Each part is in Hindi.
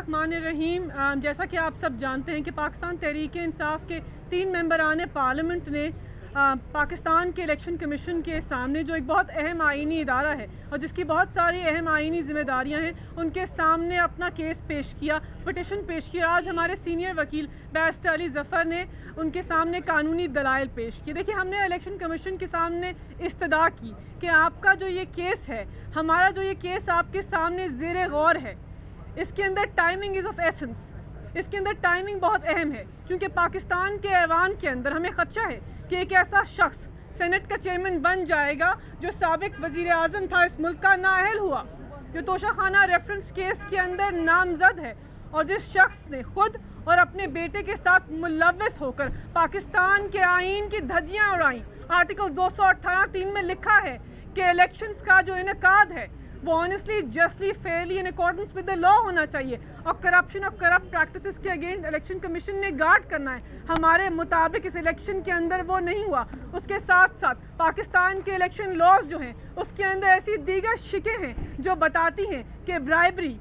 रहीम जैसा कि आप सब जानते हैं कि पाकिस्तान तहरीक इंसाफ के तीन मेंबरान पार्लियामेंट ने पाकिस्तान के इलेक्शन कमीशन के सामने जो एक बहुत अहम आइनी इदारा है और जिसकी बहुत सारी अहम आइनी जिम्मेदारियाँ हैं, उनके सामने अपना केस पेश किया, पटिशन पेश किया। आज हमारे सीनियर वकील बैरिस्टर अली जफ़र ने उनके सामने कानूनी दलाइल पेश किए। देखिए, हमने इलेक्शन कमीशन के सामने इस्तदा की कि आपका जो ये केस है, हमारा जो ये केस आपके सामने जेर गौर है इसके अंदर टाइमिंग इज़ ऑफ़ एसेंस इसके अंदर टाइमिंग बहुत अहम है, क्योंकि पाकिस्तान के ऐवान के अंदर हमें खदशा है कि एक ऐसा शख्स सेनेट का चेयरमैन बन जाएगा जो सबक वज़ीर अजम था, इस मुल्क का नाअहल हुआ। जो तोशा खाना रेफरेंस केस के अंदर नामजद है और जिस शख्स ने खुद और अपने बेटे के साथ मुलविस होकर पाकिस्तान के आइन की धज्जियाँ उड़ाई। आर्टिकल दो सौ अट्ठारह तीन में लिखा है कि इलेक्शंस का जो इनका है वो honestly justly fairly in accordance with the law होना चाहिए। और करप्शन और करप्ट प्रैक्टिसेस के अगेंस्ट इलेक्शन कमीशन ने गार्ड करना है। हमारे मुताबिक इस इलेक्शन के अंदर वो नहीं हुआ। उसके साथ साथ पाकिस्तान के इलेक्शन लॉज जो हैं, उसके अंदर ऐसी दीगर शिकें हैं जो बताती हैं कि ब्राइबरी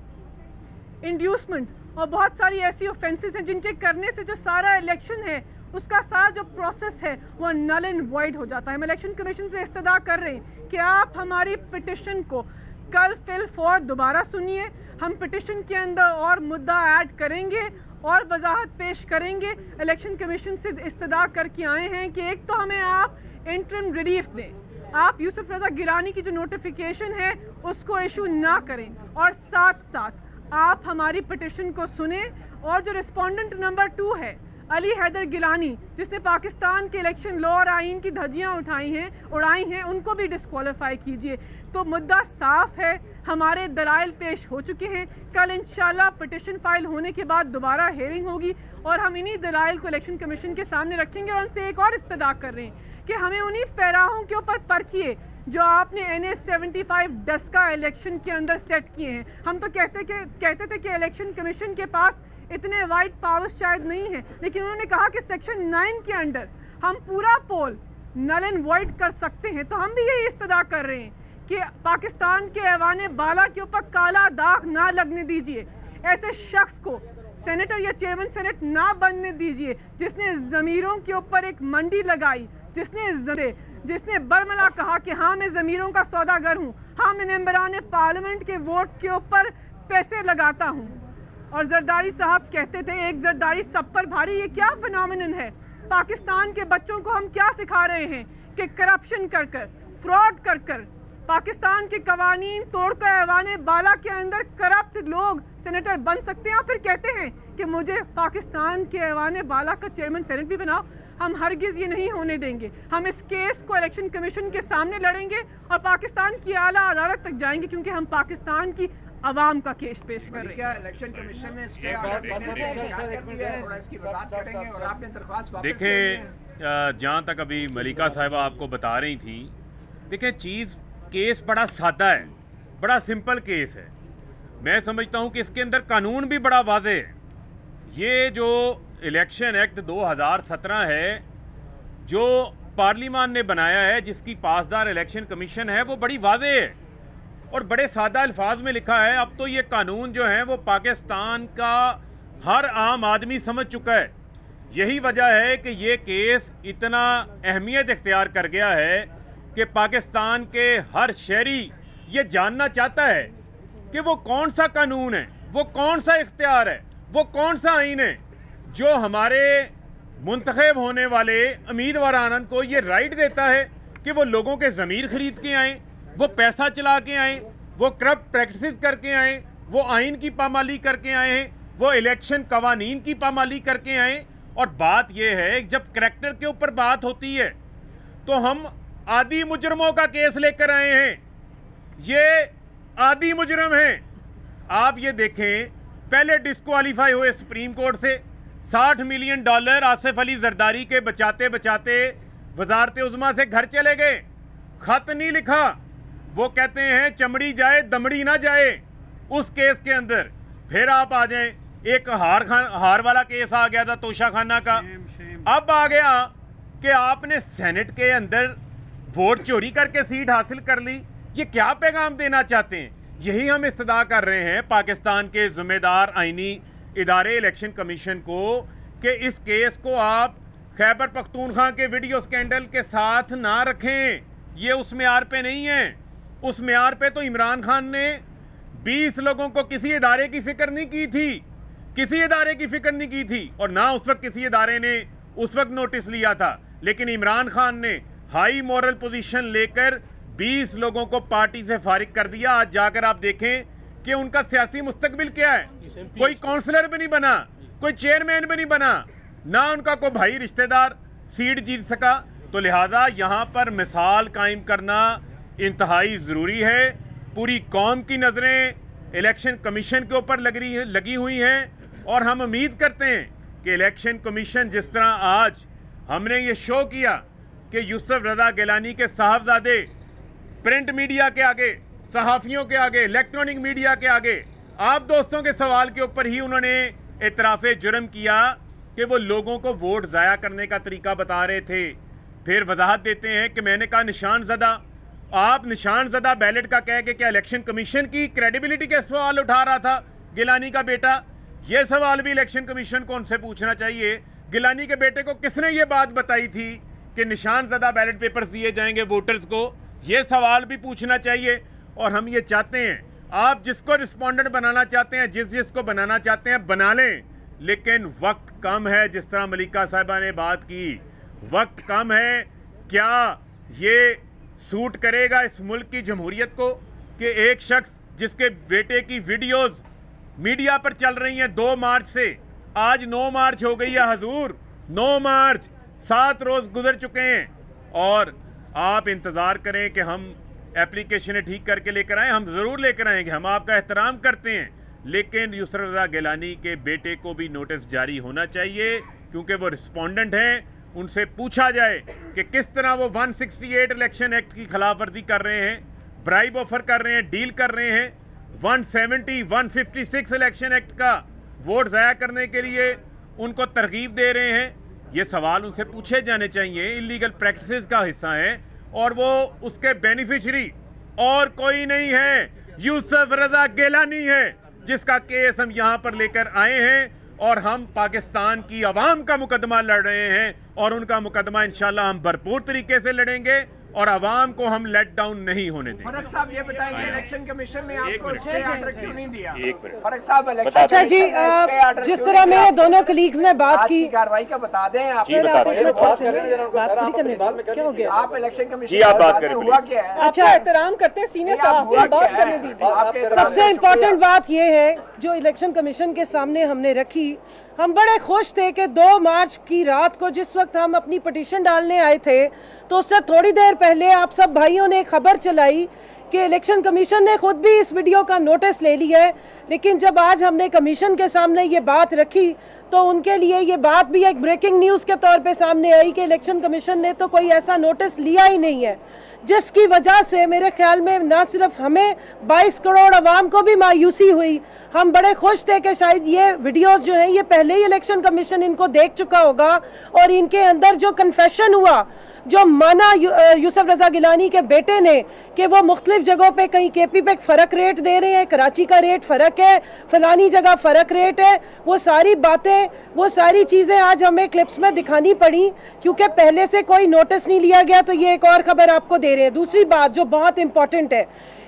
इंड्यूसमेंट और बहुत सारी ऐसी ऑफेंसेस हैं जिनके करने से जो सारा इलेक्शन है, उसका सारा जो प्रोसेस है, वो नल एंड वाइड हो जाता है। हम इलेक्शन कमीशन से इस्तः कर रहे हैं कि आप हमारी पिटिशन को कल फिल फॉर, दोबारा सुनिए। हम पिटिशन के अंदर और मुद्दा ऐड करेंगे और वजाहत पेश करेंगे। इलेक्शन कमीशन से इस्तदा करके आए हैं कि एक तो हमें आप इंटरम रिलीफ दें। आप यूसुफ रजा गिरानी की जो नोटिफिकेशन है, उसको इशू ना करें। और साथ साथ आप हमारी पिटिशन को सुने। और जो रिस्पोंडेंट नंबर टू है अली हैदर गिलानी, जिसने पाकिस्तान के इलेक्शन लॉ और आइन की धज्जियाँ उठाई हैं, उड़ाई हैं, उनको भी डिस्कवालीफाई कीजिए। तो मुद्दा साफ़ है, हमारे दलाइल पेश हो चुके हैं। कल इंशाल्लाह पिटिशन फ़ाइल होने के बाद दोबारा हेयरिंग होगी और हम इन्हीं दलाइल को इलेक्शन कमीशन के सामने रखेंगे और उनसे एक और इस्तदा कर रहे हैं कि हमें उन्हीं पैराहों के ऊपर परखिए जो आपने N S seventy five Daska election के अंदर सेट किए हैं। हम तो कहते के, कहते थे कि इलेक्शन कमीशन के पास इतने वाइड पावर्स शायद नहीं है। लेकिन उन्होंने कहा कि सेक्शन नाइन के अंडर हम पूरा पोल नल एंड वाइड कर सकते हैं। तो हम भी यही इस्तदा कर रहे हैं कि पाकिस्तान के ऐवान बाला के ऊपर काला दाग ना लगने दीजिए। ऐसे शख्स को सेनेटर या चेयरमैन सेनेट ना बनने दीजिए, जिसने ज़मीरों के ऊपर एक मंडी लगाई, जिसने जिसने बरमला कहा कि हाँ मैं ज़मीरों का सौदागर हूँ हाँ मैं मेम्बरान पार्लियामेंट के वोट के ऊपर पैसे लगाता हूँ। और जरदारी साहब कहते थे, एक जरदारी सब पर भारी, ये क्या फिनमिन है? पाकिस्तान के बच्चों को हम क्या सिखा रहे हैं कि करप्शन कर कर फ्रॉड कर कर? पाकिस्तान के कवानीन तोड़कर ऐवान बाला के अंदर करप्ट लोग सेनेटर बन सकते हैं? और फिर कहते हैं कि मुझे पाकिस्तान के ऐवान बाला का चेयरमैन सेनेट भी बनाओ। हम हरगिज़ ये नहीं होने देंगे। हम इस केस को इलेक्शन कमीशन के सामने लड़ेंगे और पाकिस्तान की आला अदालत तक जाएँगे क्योंकि हम पाकिस्तान की आवाम का केस पेश कर। रहे हैं इलेक्शन कमीशन ने देखिए जहाँ तक अभी मलिका साहिबा आपको बता रही थी देखिए चीज़ केस बड़ा सादा है बड़ा सिंपल केस है। मैं समझता हूँ कि इसके अंदर कानून भी बड़ा वाजे है। ये जो इलेक्शन एक्ट 2017 है जो पार्लियामान ने बनाया है जिसकी पासदार इलेक्शन कमीशन है वो बड़ी वाजे है। और बड़े सादा अल्फाज में लिखा है, अब तो ये कानून जो है वो पाकिस्तान का हर आम आदमी समझ चुका है। यही वजह है कि ये केस इतना अहमियत इख्तियार कर गया है कि पाकिस्तान के हर शहरी ये जानना चाहता है कि वो कौन सा कानून है, वो कौन सा इख्तियार है, वो कौन सा आइन है जो हमारे मुंतखब होने वाले उम्मीदवार आनंद को ये राइट देता है कि वो लोगों के ज़मीर खरीद के आएँ वो पैसा चला के आए, वो करप्ट प्रैक्टिस करके आए, वो आइन की पामाली करके आए हैं, वो इलेक्शन कवानीन की पामाली करके आए और बात यह है, जब करेक्टर के ऊपर बात होती है तो हम आदि मुजरमों का केस लेकर आए हैं। ये आदि मुजरम हैं। आप ये देखें, पहले डिस्कालीफाई हुए सुप्रीम कोर्ट से 60 मिलियन डॉलर आसिफ अली जरदारी के बचाते बचाते वजारत उजमा से घर चले गए। खत नहीं लिखा। वो कहते हैं चमड़ी जाए दमड़ी ना जाए। उस केस के अंदर फिर आप आ जाएँ एक हार खान हार वाला केस आ गया था तोशा खाना का अब आ गया कि आपने सेनेट के अंदर वोट चोरी करके सीट हासिल कर ली। ये क्या पैगाम देना चाहते हैं? यही हम इस्तदा कर रहे हैं पाकिस्तान के जिम्मेदार आइनी इदारे इलेक्शन कमीशन को कि इस केस को आप खैबर पख्तूनख्वा के वीडियो स्कैंडल के साथ ना रखें। ये उस म्यार पे नहीं है। उस म्यार पे तो इमरान खान ने 20 लोगों को किसी इदारे की फ़िक्र नहीं की थी। किसी इदारे की फ़िक्र नहीं की थी। और ना उस वक्त किसी इदारे ने उस वक्त नोटिस लिया था। लेकिन इमरान खान ने हाई मॉरल पोजीशन लेकर 20 लोगों को पार्टी से फारिग कर दिया। आज जाकर आप देखें कि उनका सियासी मुस्तकबिल क्या है। कोई काउंसलर भी नहीं बना कोई चेयरमैन भी नहीं बना। ना उनका कोई भाई रिश्तेदार सीट जीत सका। तो लिहाजा यहाँ पर मिसाल कायम करना इंतहाई ज़रूरी है। पूरी कौम की नज़रें इलेक्शन कमीशन के ऊपर लग रही लगी हुई हैं और हम उम्मीद करते हैं कि इलेक्शन कमीशन जिस तरह आज हमने ये शो किया कि यूसुफ रजा गिलानी के साहबजादे प्रिंट मीडिया के आगे, सहाफ़ियों के आगे, इलेक्ट्रॉनिक मीडिया के आगे, आप दोस्तों के सवाल के ऊपर ही उन्होंने इतराफ़ जुर्म किया कि वो लोगों को वोट ज़ाया करने का तरीका बता रहे थे। फिर वजाहत देते हैं कि मैंने कहा निशान ज़दा आप निशान ज़दा बैलेट का कह के क्या इलेक्शन कमीशन की क्रेडिबिलिटी के सवाल उठा रहा था? गिलानी का बेटा? ये सवाल भी इलेक्शन कमीशन को उनसे पूछना चाहिए। गिलानी के बेटे को किसने ये बात बताई थी कि निशान ज़दा बैलेट पेपर दिए जाएँगे वोटर्स को? ये सवाल भी पूछना चाहिए। और हम ये चाहते हैं, आप जिसको रिस्पोंडेंट बनाना चाहते हैं, जिस जिसको बनाना चाहते हैं, बना लें। लेकिन वक्त कम है, जिस तरह मलिका साहबा ने बात की। वक्त कम है, क्या ये सूट करेगा इस मुल्क की जमहूरियत को कि एक शख्स जिसके बेटे की वीडियोस मीडिया पर चल रही हैं दो मार्च से, आज नौ मार्च हो गई है हजूर। नौ मार्च, सात रोज गुजर चुके हैं। और आप इंतज़ार करें कि हम एप्लीकेशन ठीक करके लेकर आए, हम ज़रूर लेकर आएँगे, हम आपका एहतराम करते हैं। लेकिन यूसर रजा गिलानी के बेटे को भी नोटिस जारी होना चाहिए, क्योंकि वो रिस्पोंडेंट हैं। उनसे पूछा जाए कि किस तरह वो 168 इलेक्शन एक्ट की खिलाफ वर्जी कर रहे हैं, ब्राइब ऑफ़र कर रहे हैं, डील कर रहे हैं। 170 156 इलेक्शन एक्ट का वोट ज़ाया करने के लिए उनको तरगीब दे रहे हैं। ये सवाल उनसे पूछे जाने चाहिए। इलीगल प्रैक्टिसेस का हिस्सा है और वो उसके बेनिफिशरी और कोई नहीं है। यूसुफ रजा गेलानी है, जिसका केस हम यहाँ पर लेकर आए हैं। और हम पाकिस्तान की आवाम का मुकदमा लड़ रहे हैं और उनका मुकदमा इंशाल्लाह हम भरपूर तरीके से लड़ेंगे और आवाम को हम लेट डाउन नहीं होने देंगे। फरक साहब ये बताएँगे इलेक्शन कमीशन ने आपको। स्टे ऑर्डर क्यों नहीं दिया। फरक साहब इलेक्शन अच्छा जी जिस तरह मेरे दोनों कलीग्स ने बात की कार्रवाई का बता दें आप। क्या हो? गया? आप इलेक्शन कमीशन आप बात करें, हुआ क्या है? अच्छा एहतराम करते हैं सीनियर साहब बात करने दीजिए। सबसे इम्पोर्टेंट बात यह है जो इलेक्शन कमीशन के सामने हमने रखी, हम बड़े खुश थे कि दो मार्च की रात को जिस वक्त हम अपनी पटिशन डालने आए थे तो उससे थोड़ी देर पहले आप सब भाइयों ने खबर चलाई कि इलेक्शन कमीशन ने खुद भी इस वीडियो का नोटिस ले लिया है। लेकिन जब आज हमने कमीशन के सामने ये बात रखी तो उनके लिए ये बात भी एक ब्रेकिंग न्यूज़ के तौर पे सामने आई कि इलेक्शन कमीशन ने तो कोई ऐसा नोटिस लिया ही नहीं है। जिसकी वजह से मेरे ख्याल में ना सिर्फ़ हमें 22 करोड़ आवाम को भी मायूसी हुई। हम बड़े खुश थे कि शायद ये वीडियोस जो हैं, ये पहले ही इलेक्शन कमीशन इनको देख चुका होगा और इनके अंदर जो कन्फेशन हुआ जो माना यूसुफ रजा गिलानी के बेटे ने कि वो मुख्तलिफ़ जगहों पे कहीं के पी पे फ़र्क रेट दे रहे हैं, कराची का रेट फ़र्क है, फलानी जगह फ़र्क रेट है, वो सारी बातें, वो सारी चीज़ें आज हमें क्लिप्स में दिखानी पड़ी, क्योंकि पहले से कोई नोटिस नहीं लिया गया तो ये एक और खबर आपको दे रहे हैं। दूसरी बात जो बहुत इंपॉर्टेंट है,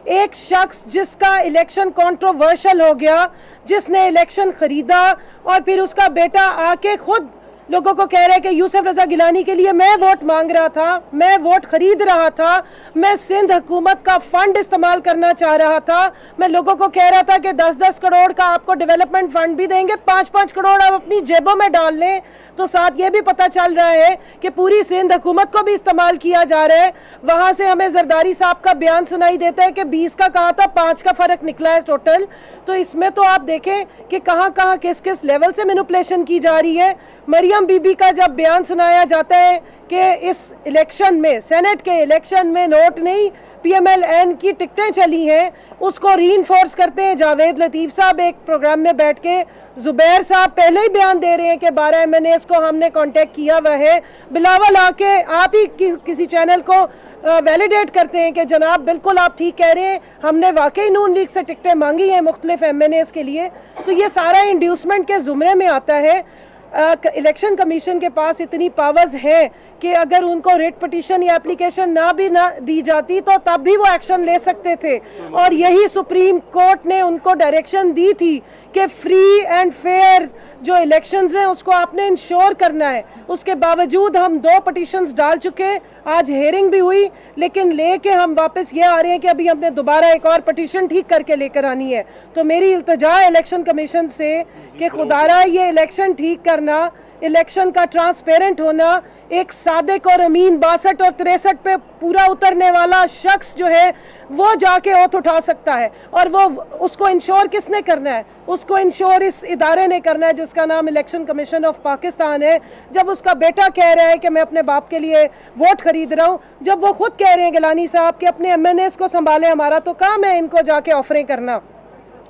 एक शख्स जिसका इलेक्शन कंट्रोवर्शियल हो गया, जिसने इलेक्शन खरीदा और फिर उसका बेटा आके खुद लोगों को कह रहे हैं कि यूसुफ रजा गिलानी के लिए मैं वोट मांग रहा था, मैं वोट खरीद रहा था, मैं सिंध हुकूमत का फंड इस्तेमाल करना चाह रहा था। मैं लोगों को कह रहा था कि 10-10 करोड़ का आपको डेवलपमेंट फंड भी देंगे 5-5 करोड़ आप अपनी जेबों में डाल लें। तो साथ ये भी पता चल रहा है कि पूरी सिंध हुकूमत को भी इस्तेमाल किया जा रहा है। वहाँ से हमें जरदारी साहब का बयान सुनाई देता है कि बीस का कहा था, पाँच का फ़र्क निकला है टोटल तो इसमें तो आप देखें कि कहाँ कहाँ किस किस लेवल से मैनुपलेशन की जा रही है। मरियम बेगम बीबी का जब बयान सुनाया जाता है कि इस इलेक्शन में सेनेट के इलेक्शन में नोट नहीं पीएमएलएन की टिकटें चली हैं उसको री करते हैं जावेद लतीफ़ साहब एक प्रोग्राम में बैठ के। जुबैर साहब पहले ही बयान दे रहे हैं कि बारह एम को हमने कांटेक्ट किया हुआ है। बिलावल आके आप ही कि, किसी चैनल को वैलिडेट करते हैं कि जनाब बिल्कुल आप ठीक कह रहे हैं हमने वाकई नून लीग से टिकटें मांगी हैं मुख्तलिफ़ एम के लिए। तो ये सारा इंड्यूसमेंट के ज़ुमरे में आता है। इलेक्शन कमीशन के पास इतनी पावर्स हैं कि अगर उनको रेट पटिशन या एप्लीकेशन ना भी ना दी जाती तो तब भी वो एक्शन ले सकते थे। और यही सुप्रीम कोर्ट ने उनको डायरेक्शन दी थी कि फ्री एंड फेयर जो इलेक्शंस हैं, उसको आपने इंश्योर करना है। उसके बावजूद हम दो पटिशन्स डाल चुके आज हेयरिंग भी हुई, लेकिन लेके हम वापस ये आ रहे हैं कि अभी हमने दोबारा एक और पटिशन ठीक करके लेकर आनी है। तो मेरी इल्तजा इलेक्शन कमीशन से कि खुदारा ये इलेक्शन ठीक करना इलेक्शन का ट्रांसपेरेंट होना, एक सादिक और अमीन बासठ और तिरसठ पे पूरा उतरने वाला शख्स जो है, वो जाके ओथ उठा सकता है। और वो, उसको इंश्योर किसने करना है? उसको इंश्योर इस इदारे ने करना है, जिसका नाम इलेक्शन कमीशन ऑफ़ पाकिस्तान है। जब उसका बेटा कह रहा है कि मैं अपने बाप के लिए वोट खरीद रहा हूँ, जब वो खुद कह रहे हैं गिलानी साहब कि अपने एम को संभाले, हमारा तो काम है इनको जाके ऑफरें करना।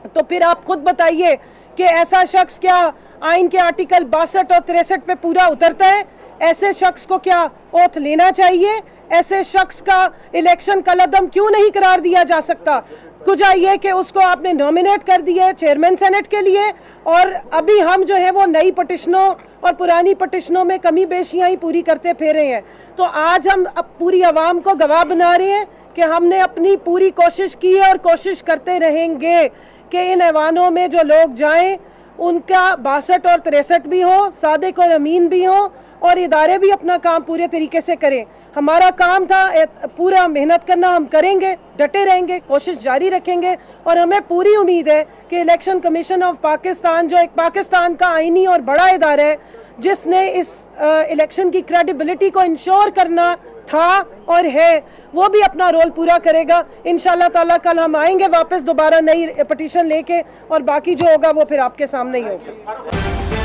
तो फिर आप खुद बताइए कि ऐसा शख्स क्या आइन के आर्टिकल बासठ और तिरसठ पे पूरा उतरता है। ऐसे शख्स को क्या ओथ लेना चाहिए? ऐसे शख्स का इलेक्शन कलदम क्यों नहीं करार दिया जा सकता? कुछ ये कि उसको आपने नॉमिनेट कर दिया चेयरमैन सेनेट के लिए और अभी हम जो है वो नई पटिशनों और पुरानी पटिशनों में कमी बेशियाँ ही पूरी करते फेरे हैं। तो आज हम अब पूरी आवाम को गवाह बना रहे हैं कि हमने अपनी पूरी कोशिश की है और कोशिश करते रहेंगे कि इन ऐवानों में जो लोग जाएँ उनका बासठ और तिरसठ भी हो सादिक और अमीन भी हो और इदारे भी अपना काम पूरे तरीके से करें। हमारा काम था पूरा मेहनत करना, हम करेंगे, डटे रहेंगे, कोशिश जारी रखेंगे और हमें पूरी उम्मीद है कि इलेक्शन कमीशन ऑफ़ पाकिस्तान, जो एक पाकिस्तान का आइनी और बड़ा इदारा है, जिसने इस इलेक्शन की क्रेडिबिलिटी को इंश्योर करना था और है, वो भी अपना रोल पूरा करेगा। इन ताला कल हम आएँगे वापस, दोबारा नई पटिशन लेके और बाकी जो होगा वो फिर आपके सामने ही होगा।